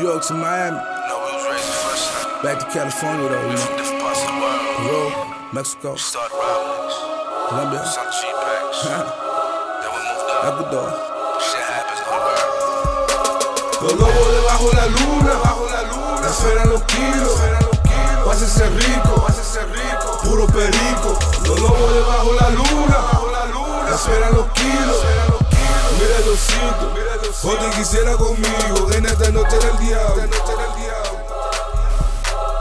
York to Miami. No, we was raised first time. Back to California though, We from different parts of the world. Peru, Mexico, Started robberies, Colombia, some cheap packs. Then we moved up. Ecuador. Shit happens world. Los lobos debajo la luna, bajo la luna, esperan los kilos, rico, pásese rico, puro perico. Los lobos debajo la luna, bajo la luna, esperan los kilos, mira el osito, Joder quisiera conmigo en esta noche del diablo.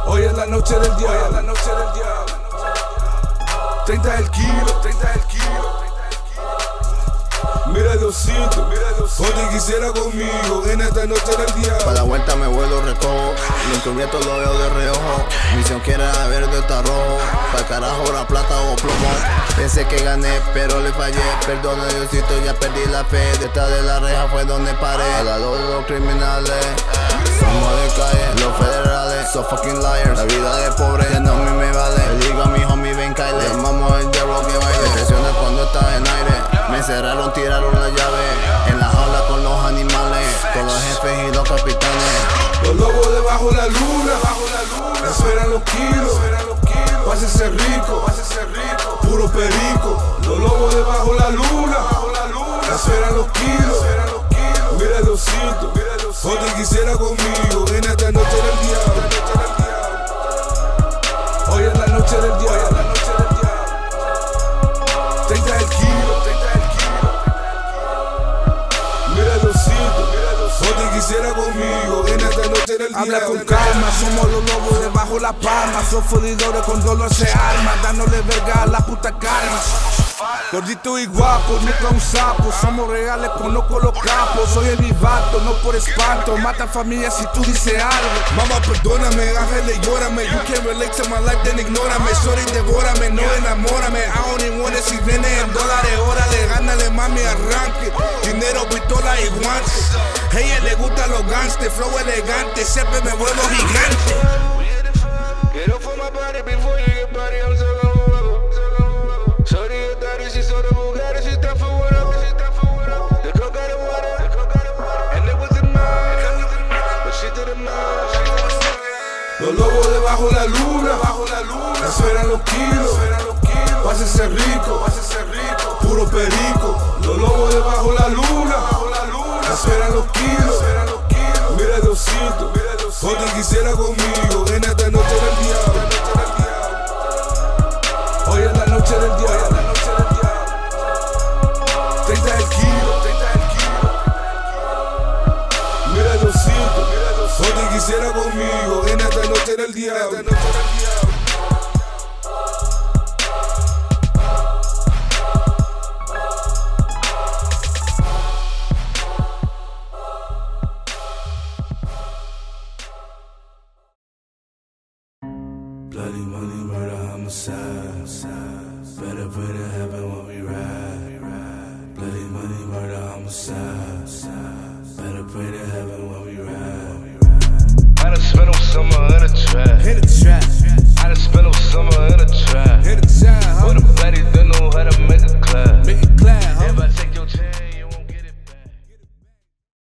Hoy es la noche del diablo, la noche del diablo. 30 el kilo, 30 el kilo. Mira mira Diosito. Joder quisiera conmigo en esta noche del diablo. Para la vuelta me vuelo recojo, lo encubierto lo veo de reojo. Misión que era verde está rojo, para carajo la plata o plomo. Pensé que gané, pero le fallé. Perdona Diosito, ya perdí la fe. Detrás de la reja fue donde paré. Al lado de los criminales, somos de calle, los federales, so fucking liars. Aire. Me cerraron, tiraron la llave. En la jaula con los animales, con los jefes y los capitanes. Los lobos debajo la luna, bajo la luna, esperan los kilos, pásese rico, puro perico. Los lobos debajo la luna, bajo la luna, esperan los kilos, mira Diosito, Joder quisiera conmigo en esta noche Habla con calma, somos los lobos debajo la palma. Son fundidores con dolor se arma, dándole verga a la puta calma. Gordito y guapo, nunca un sapo. Somos reales, conozco los capos. Soy el vivato, no por espanto. Mata familia si tú dices algo. Mamá, perdóname, ángel, llórame. You can't relate to my life, then ignórame. Sorry, devórame, no enamórame. I only want it si viene en dólares. Órale, gánale, mami, arranque. Dinero, pistola y guantes. Ella le gustan los gangsters, flow elegante. Siempre me vuelvo gigante. Los lobos debajo la luna, bajo la luna, esperan los kilos, pásese rico, pásese rico, puro perico. Los lobos debajo la luna, esperan los kilos, mira Diosito, Joder quisiera conmigo en esta noche del diablo. Hoy es la noche del diablo, la noche del diablo. 30 el kilo, 30 el. Mira Diosito, Joder quisiera conmigo en esta noche del diablo. money, murder, homicide. Better put it